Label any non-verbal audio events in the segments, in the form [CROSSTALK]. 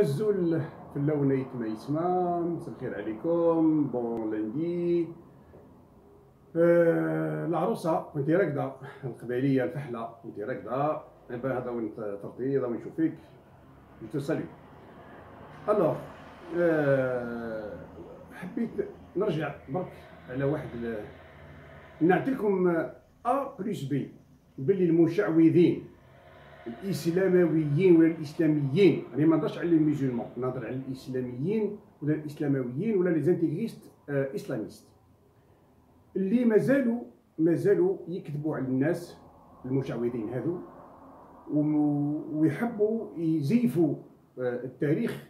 الزول في اللونيت ما يسمى مساء الخير عليكم. بون لندي آه العروسة كنتي راكدة القبالية الفحلة كنتي راكدة دابا هذا وين طرتي هذا وين نشوفك جو سالي الوغ آه حبيت نرجع برك على واحد نعطي لكم ا بلس بي باللي المشعوذين. الإسلامويين ولا الاسلاميين أنا ما نهضرش على les musulmans نهضر على الإسلاميين ولا الإسلامويين ولا les intégristes آه islamistes. اللي مازالوا مازالوا يكذبوا على الناس المشعوذين هذو ويحبوا يزيفوا آه التاريخ.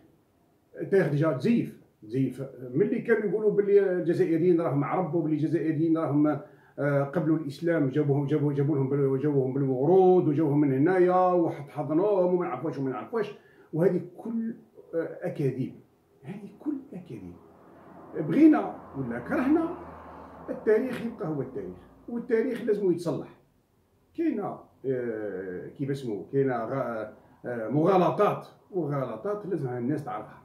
التاريخ déjà تزيف تزيف. ملي كانوا يقولوا باللي الجزائريين راهم عرب وباللي الجزائريين راهم قبلوا الإسلام جابوهم جابوا جابوا لهم جابوهم بالورود وجابوهم من هنايا وحط حضنوهم وما نعرف واش وما نعرف واش. وهذه كل آه، أكاذيب. هذه كل أكاذيب. بغينا ولا كرهنا التاريخ يبقى هو التاريخ. والتاريخ لازم يتصلح. كاينة آه، كيف اسمه كاينة مغالطات. وغلطات لازم الناس تعرفها.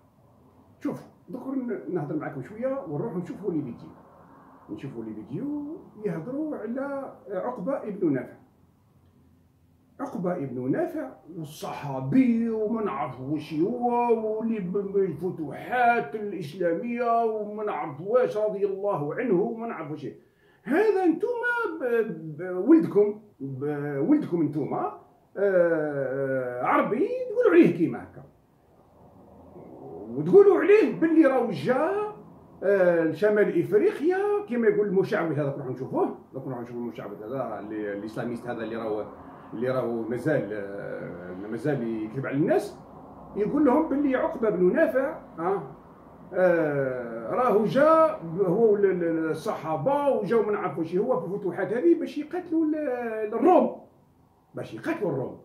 شوف دوك نهضر معكم شوية ونروح نشوفوا لي فيديو نشوفوا لي فيديو يهضروا على عقبة ابن نافع. عقبة ابن نافع والصحابي وما نعرف واش هو واللي بالفتوحات الإسلامية وما نعرف واش رضي الله عنه وما نعرف واش هذا انتوما ولدكم ولدكم انتوما آه، عربي تقولوا عليه كيما هكا. وتقولوا عليه باللي راهو جا آه، شمال إفريقيا كما يقول المشعوذ هذا نروحوا نشوفوه. نروحوا نشوفوا المشعوذ هذا اللي الإسلاميست هذا اللي راهو اللي راهو مازال آه، مازال يكذب على الناس. يقول لهم باللي عقبة بن نافع ها آه راهو جا هو الصحابة وجاو ما نعرفوش هو في الفتوحات هذه باش يقاتلوا الروم. باش يقاتلوا الروم.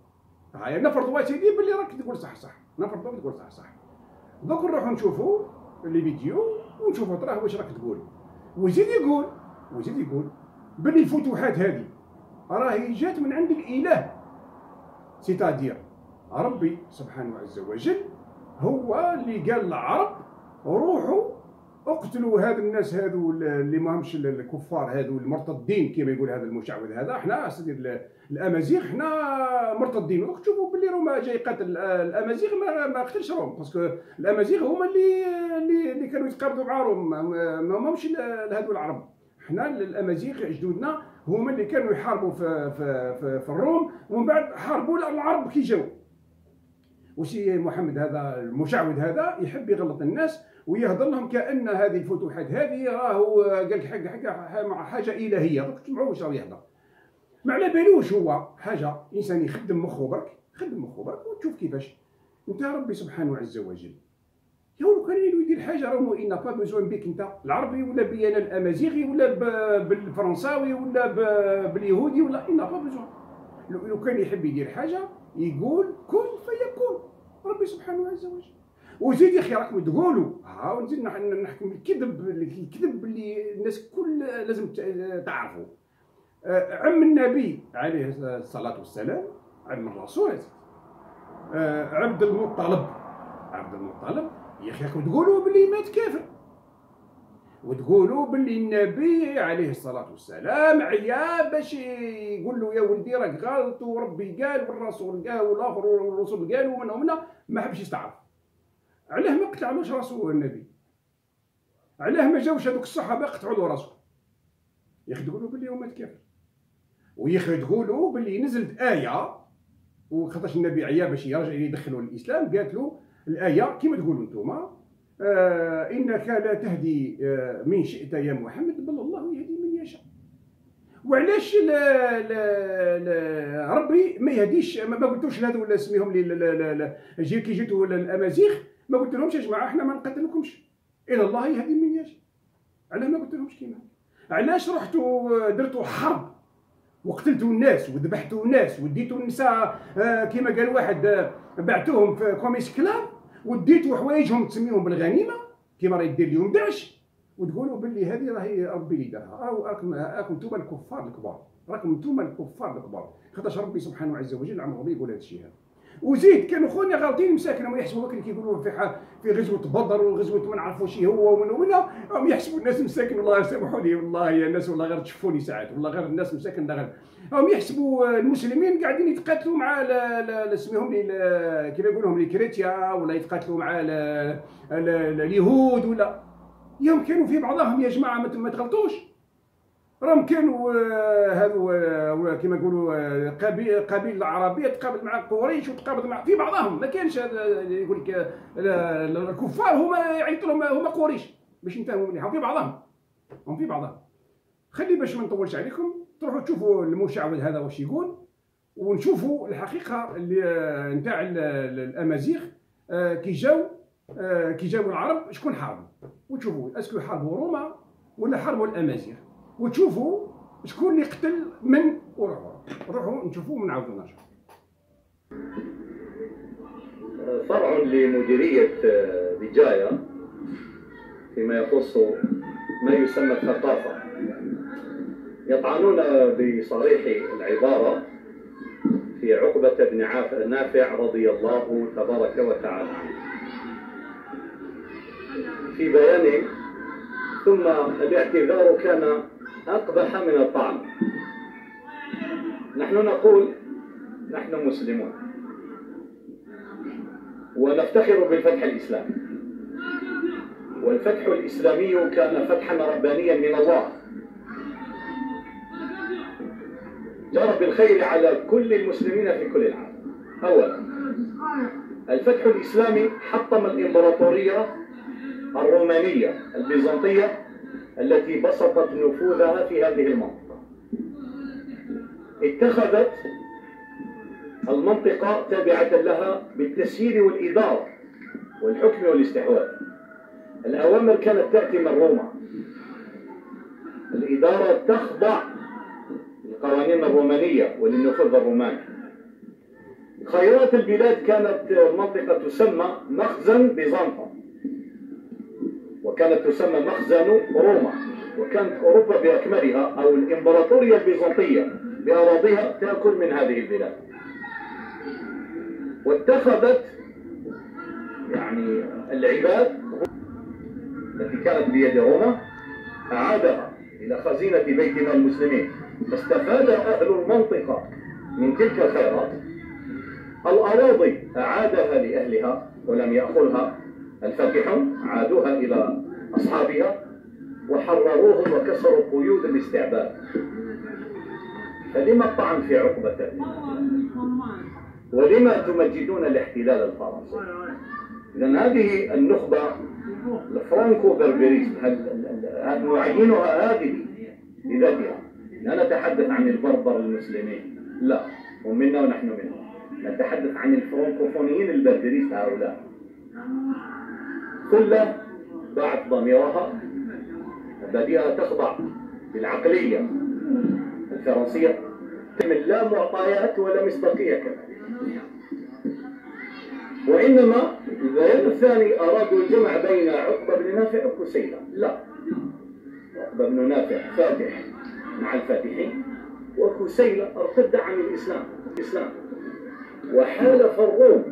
هاي نفرضوا سيدي باللي راك تقول صح صح. نفرضوا تقول صح صح. دوك نروحوا نشوفوا لي فيديو ونشوفوا تراه واش راك تقول. ويزيد يقول؟ ويزيد يقول؟ بلي الفتوحات هذه راهي جات من عند الاله سيتادير ربي سبحانه عز وجل هو اللي قال للعرب روحوا اقتلوا هذا الناس هذو اللي ما همش الكفار هذو المرتدين كما يقول هذا المشعوذ هذا. إحنا الأمازيغ إحنا مرتدين. تشوفوا باللي روما جاي قتل الأمازيغ ما, ما قتلش روم parce que الأمازيغ هما اللي اللي, كانوا يتقابلوا مع روم. ما همش هذو العرب. إحنا الأمازيغ جدودنا هما اللي كانوا يحاربوا في في في, في الروم ومن بعد حاربوا العرب كي جاوا وشي محمد هذا المشعوذ هذا يحب يغلط الناس ويهضر لهم كأن هذه الفتوحات. هذه راهو قال لك حاجة حاجة حاجة إلهية. دوك تسمعوا واش راه يهضر. ما على بالوش هو؟ حاجة إنسان يخدم مخه برك خدم مخه برك وتشوف كيفاش. أنت ربي سبحانه عز وجل. يا لو كان يدير حاجة راهو il n'a pas besoin بك أنت العربي ولا بي أنا الأمازيغي ولا بالفرنساوي ولا باليهودي ولا il n'a pas besoin لو كان يحب يدير حاجة يقول كن فيكون. ربي سبحانه عز وجل. وزيد يا أخي راكم تقولوا ها ونزيد نحكم الكذب الكذب اللي الناس كل لازم تعرفوا آه، عم النبي عليه الصلاة والسلام عم الرسول آه، عبد المطلب. عبد المطلب يا أخي راكم تقولوا باللي مات كافر. وتقولوا باللي النبي عليه الصلاة والسلام عيا باش يقول له يا ولدي راك غلط وربي قال والرسول قال والآخر والرسول قال ومن ومن ما حبش يستعرف. علاه ما قتلعلوش راسو النبي. علاه ما جاوش هذوك الصحابة قطعوا له راسو. أخي تقولوا باللي هو مات كافر ويا أخي تقولوا باللي نزلت آية وخاطرش النبي عيا باش يرجع يدخلوا الإسلام قالت له الآية كما تقولوا أنتم آه إنك لا تهدي آه من شئت يا محمد بل الله يهدي من يشاء. وعلاش لا لا لا ربي ما يهديش ما قلتوش لهذو سميهم لي جي كي جيتو الأمازيغ ما قلت لهمش يا جماعة إحنا ما نقتلكمش. إلى الله يهدي من يشاء. علاش ما قلت لهمش كيما. علاش رحتوا درتوا حرب وقتلتوا الناس وذبحتوا الناس وديتوا النساء آه كما قال واحد آه بعتوهم في كوميس كلاب وديتوا حوايجهم تسميهم بالغنيمة كما راه يدير اليوم داعش. وتقولوا باللي هذه راهي ربي اللي دارها. راكم راكم أنتم الكفار الكبار. راكم أنتم الكفار الكبار. خاطرش ربي سبحانه عز وجل عمره ما يقول هذا الشيء هذا. وزيد كانوا خونا غالطين مساكن ما يحسبوا كي كيقولوا في في غزوة بدر وغزوة ما نعرفوا شي هو ومن ومن هم يحسبوا الناس مساكن والله سامحوني والله يا الناس والله غير تشوفوني ساعات والله غير الناس مساكن غير. هم يحسبوا المسلمين قاعدين يتقاتلوا مع اسمهم كيما يقولوا لي كريتيا ولا يتقاتلوا مع اليهود ولا. يوم كانوا في بعضهم يا جماعة ما تغلطوش. راهم كانوا آه، هذو آه، كما يقولوا آه، قبيل قبيل العربية تقابل مع قريش وتقابل مع في بعضهم. ما كانش يقول لك الكفار هما يعيطوا لهم هما قريش باش ينتهوا مليح في بعضهم. هم في بعضهم. خلي باش ما نطولش عليكم تروحوا تشوفوا المشعوذ هذا واش يقول ونشوفوا الحقيقة اللي نتاع الأمازيغ كي جاو كي جاو العرب شكون حاربوا؟ وتشوفوا أسكو حاربوا روما ولا حاربوا الأمازيغ؟ وتشوفوا شكون اللي قتل من وروحوا روحوا نشوفوا ونعاودوا نرجعوا. فرع لمديرية بجاية فيما يخص ما يسمى الثقافة. يطعنون بصريح العبارة في عقبة بن نافع رضي الله تبارك وتعالى. في بيان ثم الاعتذار كان أقبح من الطعن نحن نقول نحن مسلمون. ونفتخر بالفتح الإسلامي. والفتح الإسلامي كان فتحا ربانيا من الله. جرى بالخير على كل المسلمين في كل العالم. أولا الفتح الإسلامي حطم الإمبراطورية الرومانية البيزنطية التي بسطت نفوذها في هذه المنطقة. اتخذت المنطقة تابعة لها بالتسيير والإدارة والحكم والاستحواذ. الأوامر كانت تأتي من روما الإدارة تخضع للقوانين الرومانية وللنفوذ الروماني. خيرات البلاد كانت منطقة تسمى مخزن بيزنطة. وكانت تسمى مخزن روما وكانت أوروبا بأكملها أو الإمبراطورية البيزنطية بأراضيها تأكل من هذه البلاد. واتخذت يعني العباد التي كانت بيد روما أعادها إلى خزينة بيت مال المسلمين. فاستفاد أهل المنطقة من تلك الخيرات. الأراضي أعادها لأهلها ولم يأخذها. الفاتحون عادوها إلى أصحابها وحرروهم وكسروا قيود الاستعباد. فلما الطعن في عقبة؟ ولما تمجدون الاحتلال الفرنسي؟ إذا هذه النخبة الفرانكو بربريست نعينها هذه بذاتها لا نتحدث عن البربر المسلمين. لا هم منا ونحن منهم. نتحدث عن الفرنكوفونيين البربريست هؤلاء. كلها باعت ضميرها بديها تخضع للعقلية الفرنسية. من لا معطيات ولا مصداقية كذلك. وإنما البيان الثاني أرادوا الجمع بين عقبة بن نافع وكسيلة لا عقبة بن نافع فاتح مع الفاتحين وكسيلة ارتد عن الإسلام الإسلام. وحالف الروم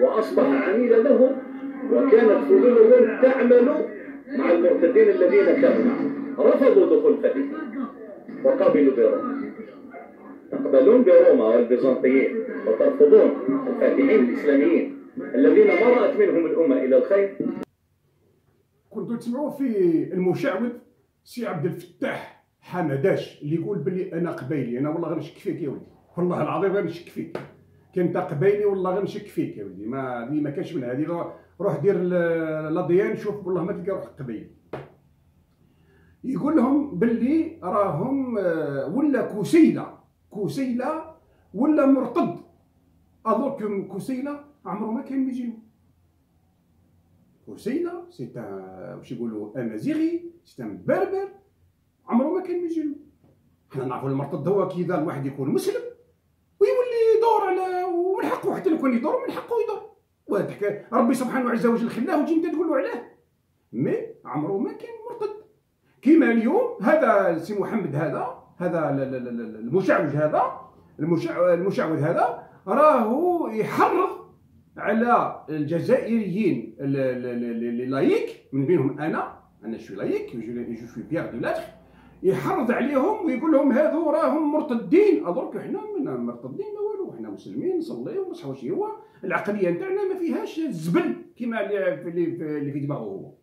وأصبح عميلا لهم وكانت فضولهم تعمل مع المرتدين الذين كانوا رفضوا دخول فتح وقبلوا بروما. تقبلون بروما والبيزنطيين وترفضون الفاتحين الإسلاميين الذين ما رأت منهم الأمة إلى الخير. كنتوا تسمعوا في المشعوذ سي عبد الفتاح حمداش اللي يقول بلي أنا قبيلي. أنا والله غنشك فيك يا ولدي. والله العظيم غنشك فيك. كنت قبيلي والله غنشك فيك يا ولدي. ما دي ما كانش من هذه روح دير l'ADN شوف والله ما تلقى روح قبيل يقول لهم باللي راهم آه، ولا كوسيلة كوسيلة ولا مرتد. alors كوسيلة عمره ما كان يجي كوسيلة c'est واش يقولوا أمازيغي c'est berbère عمره ما كان يجي حنا نعرفوا المرتد هو كي الواحد يكون مسلم ويولي يدور على ومن حقه حتى لو كان يدور من حقه يدور. وهاد ربي سبحانه عز وجل خلاه وتجي انت تقول له علاه. mais عمره ما كان مرتد. كيما اليوم هذا سي محمد هذا هذا المشعوذ هذا المشعوذ هذا راهو يحرض على الجزائريين اللي laïques من بينهم أنا أنا suis laïque je suis fier de l'être يحرض عليهم ويقول لهم هذو راهم مرتدين. درك حنا مرتدين حنا مسلمين نصليو ونصحوا شي هو العقليه نتاعنا ما فيهاش الزبل كيما اللي اللي في دماغه هو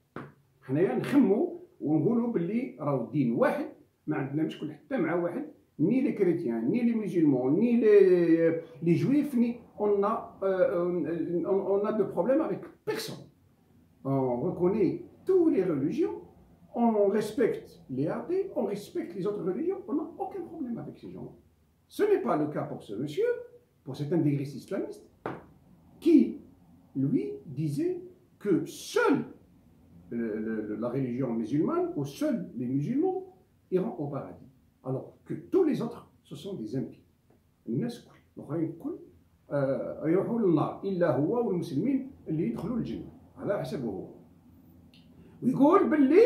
حنايا نخمو ونقولوا باللي راهو الدين واحد ما عندنا مشكل حتى مع واحد ni les chrétiens, ni les musulmans, ni les, les juifs, ni on a, euh, on, on, a de problème avec personne. On reconnaît toutes les religions, on respecte les athées, on respecte les autres religions, on n'a aucun problème avec ces gens. Ce n'est pas le cas pour ce monsieur, pour cet intégriste islamiste, qui, lui, disait que seule la religion musulmane, ou seuls les musulmans, iront au paradis. alors que tous les autres ce sont des impies الناس كل الاخرين كل آه يروحوا للنار الا هو والمسلمين اللي يدخلوا الجنه على حسبه هو ويقول باللي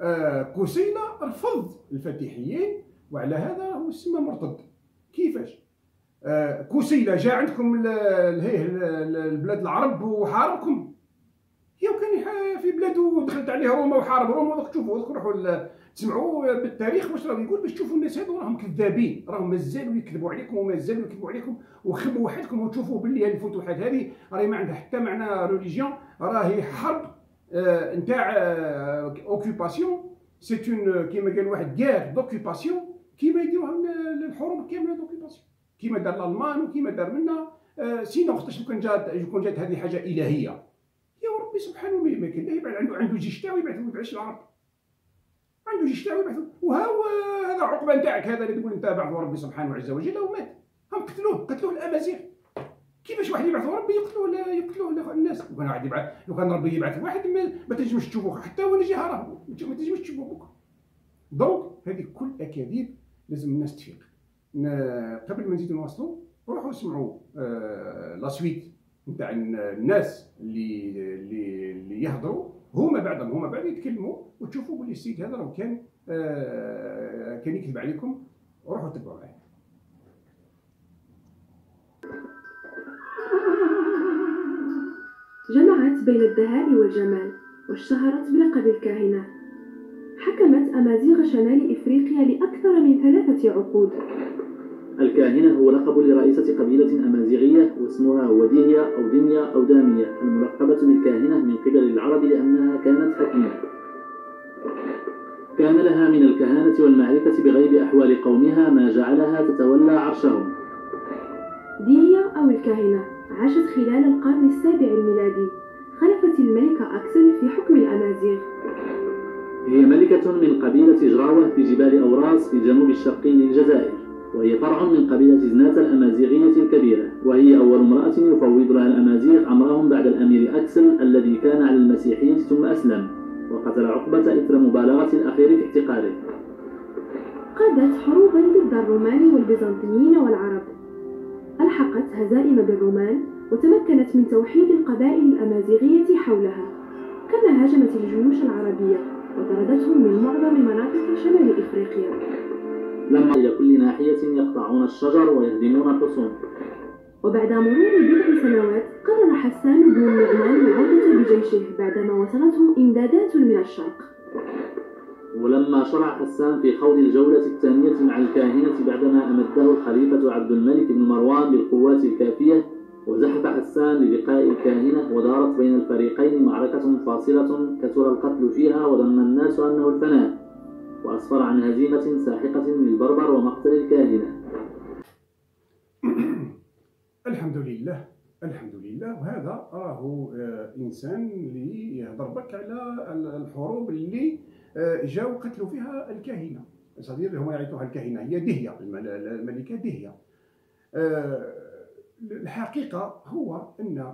آه كوسيلة رفض الفاتحيين وعلى هذا هو سمى مرتد كيفاش آه كوسيلة جاء عندكم البلاد العرب وحاربكم. يا كان في بلاده دخلت عليه روما وحارب روما ودك تشوفوا روحوا تسمعوا بالتاريخ واش راه يقول باش تشوفوا الناس هذو راهم كذابين راهم مازالوا يكذبوا عليكم ومازالوا يكذبوا عليكم وخبوا وحدكم وتشوفوا باللي هذه الفتوحات هذه راهي ما عندها حتى معنى religion راهي حرب آه نتاع occupation c'est une كيما قال واحد guerre d'occupation كيما يديروها الحروب كاملة d'occupation كيما دار الألمان وكيما دار منا آه sinon وقتاش كان جات كون جات هذه حاجة إلهية. يا ربي سبحانه ما كان عنده عنده جيش تاعو يبعث يبعث العرب. عنده جيش تاعو يبعثوا وهو هذا عقبه نتاعك هذا اللي تقول انت بعث ربي سبحانه عز وجل ومات. هم قتلوه قتلوه الأمازيغ. كيفاش واحد يبعث ربي يقتلوه يقتلوه الناس؟ لو كان واحد يبعث لو كان ربي يبعث واحد ما, تنجمش تشوفوه حتى هو اللي راه ما تنجمش تشوفوه دونك هذه كل اكاذيب لازم الناس تفيق. قبل ما نزيدو نواصلوا روحوا اسمعوا آه لا سويت نتاع الناس اللي اللي اللي يهضروا. هما بعدهم هما بعد يتكلموا وتشوفوا بلي السيد هذا راه كان آه كان يكذب عليكم. روحوا تبعوا معاه جمعت بين الدهاء والجمال واشتهرت بلقب الكاهنة حكمت أمازيغ شمال إفريقيا لأكثر من ثلاثة عقود. الكاهنة هو لقب لرئيسة قبيلة أمازيغية واسمها هو ديهيا أو دينيا أو دامية الملقبة بالكاهنة من قبل العرب لأنها كانت حكيمة. كان لها من الكهانة والمعرفة بغيب أحوال قومها ما جعلها تتولى عرشهم. ديهيا أو الكاهنة عاشت خلال القرن السابع الميلادي. خلفت الملكة أكسل في حكم الأمازيغ. هي ملكة من قبيلة جراوة في جبال أوراس في جنوب الشرقي للجزائر. وهي فرع من قبيلة زنات الأمازيغية الكبيرة وهي أول امرأة يفوض لها الأمازيغ أمرهم بعد الأمير أكسل الذي كان على المسيحية ثم أسلم وقتل عقبة إثر مبالغة الأخير في اعتقاله قادت حروبا ضد الرومان والبيزنطيين والعرب. ألحقت هزائم بالرومان وتمكنت من توحيد القبائل الأمازيغية حولها. كما هاجمت الجيوش العربية وطردتهم من معظم مناطق شمال إفريقيا. لما إلى كل ناحية يقطعون الشجر ويهدمون الحصون. وبعد مرور بضع سنوات قرر حسان بن النعمان العودة بجيشه بعدما وصلته إمدادات من الشرق. ولما شرع حسان في خوض الجولة الثانية مع الكاهنة بعدما أمده الخليفة عبد الملك بن مروان بالقوات الكافية وزحف حسان للقاء الكاهنة ودارت بين الفريقين معركة فاصلة كثر القتل فيها وظن الناس أنه الفناء. وأسفر عن هزيمة ساحقة للبربر ومقتل الكاهنة. [COUGHS] الحمد لله الحمد لله. وهذا راهو آه، إنسان اللي يهضر بك على الحروب اللي آه، جاو قتلوا فيها الكاهنة. صدير هما يعيطوها الكاهنة. هي دهية الملكة دهية. آه، الحقيقة هو أن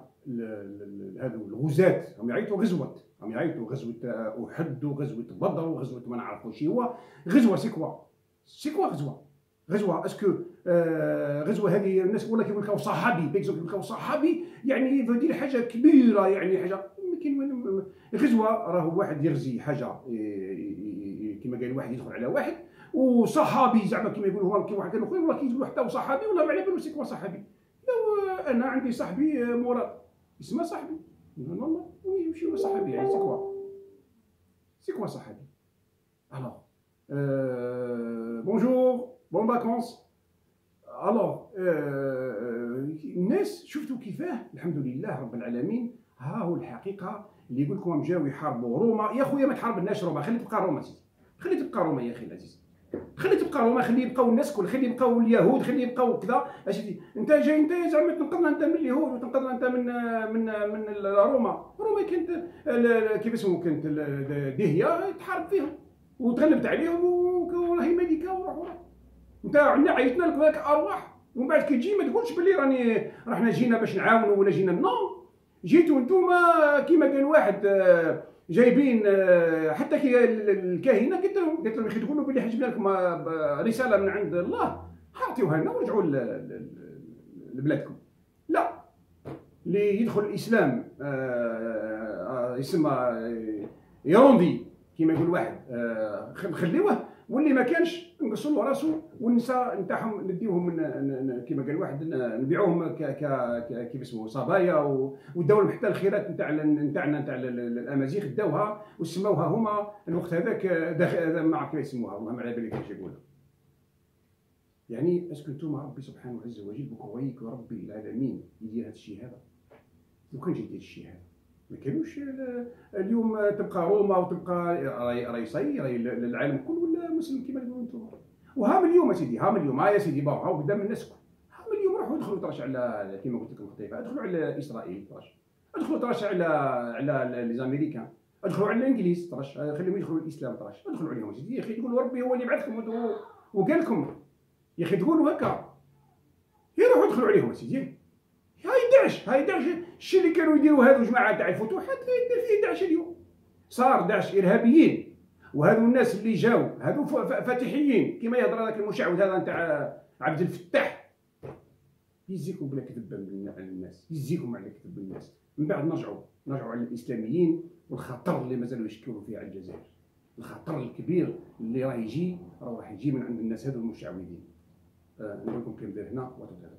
هذو الغزاة هم يعيطوا غزوة. هم يعيطوا غزوة أحد وغزوة بدر وغزوة ما نعرفوش هو. غزوة c'est quoi c'est quoi غزوة غزوة est-ce que آه غزوة هذه الناس يقول لك يقول لك صحابي بيكزوك يقول لك صحابي يعني يدير حاجة كبيرة يعني حاجة كاين غزوة راهو واحد يغزي حاجة كما قال واحد يدخل على واحد وصحابي زعما كما يقولوا هو كي واحد قال له والله كي يقولوا حتى صحابي ولا ما على بالو c'est quoi صحابي أنا عندي صاحبي مراد اسمه صاحبي. نقول والله يمشي هو صاحبي يعني c'est quoi c'est quoi صاحبي alors bonjour bonnes vacances alors الناس شفتوا كيفاه الحمد لله رب العالمين ها هو الحقيقة اللي يقول لكم جاو يحاربوا روما يا خويا ما تحاربناش روما خلي تبقى روما سيدي خلي تبقى روما يا أخي العزيز خلي تبقى روما خلي يبقاو الناس كل خلي يبقاو اليهود خلي يبقاو كذا. اسيدي انت جاي انت زعما تنقذنا انت من اليهود وتنقذنا انت من من من روما. روما كانت كيف اسمه كانت دهية تحارب فيهم وتغلبت عليهم وراهي ملكة وروح انت عندنا عيطنا لك أرواح. ومن بعد كي تجي ما تقولش بلي راني رحنا جينا باش نعاونوا ولا جينا. non جيتوا نتوما كيما قال واحد آه، جايبين آه، حتى كي الكاهنة قلت لهم قلت لهم يا تقولوا بلي حجبنا لكم آه، رسالة من عند الله. اعطيوها لنا ورجعوا لبلادكم. لا. اللي يدخل الإسلام يسمى يروندي كيما يقول واحد خليوه. واللي ما كانش نقصوا له راسه والنساء نتاعهم نديوهم كما قال واحد نبيعوهم ك ك كيف اسمه صبايا وداو حتى الخيرات نتاع نتاعنا نتاع الأمازيغ داوها وسموها هما الوقت هذاك ما عرفت يسموها ما على بالي كيفاش يقولها يعني est-ce que أنتم ربي سبحانه عز وجل بكم ربي العالمين يدير هذا الشيء هذا؟ لو كان يدير الشيء هذا. ما كانوش اليوم تبقى روما وتبقى راي راي العالم كله. ولا مسلم كما تقولوا أنتم. وها اليوم اسيدي ها اليوم. ها يا سيدي باو ها قدام الناس ها اليوم راحوا دخلوا ترش على كما قلت لكم خطيفة ادخلوا على إسرائيل ترش ادخلوا ترش على على les Américains ادخلوا على الإنجليز ترش خليهم يدخلوا الإسلام ترش ادخلوا عليهم سيدي. يا أخي تقولوا ربي هو اللي بعثكم وقال لكم. يا أخي تقولوا هكا. يروحوا يدخلوا عليهم سيدي. هاي داعش هاي داعش. الشيء اللي كانوا يديروا هذو جماعة تاع الفتوحات؟ يدير فيه داعش اليوم. صار داعش إرهابيين. وهذو الناس اللي جاو هذو فاتحيين. كما يهضر هذاك المشعوذ هذا نتاع عبد الفتاح. يزيكم بلا كذب على الناس يزيكم على كذب الناس. من بعد نرجعوا نرجعوا على الإسلاميين والخطر اللي مازالوا يشكلوا فيه على الجزائر. الخطر الكبير اللي راه يجي راه يجي من عند الناس هذو المشعوذين. آه نقول لكم كلمه هنا وتنتظر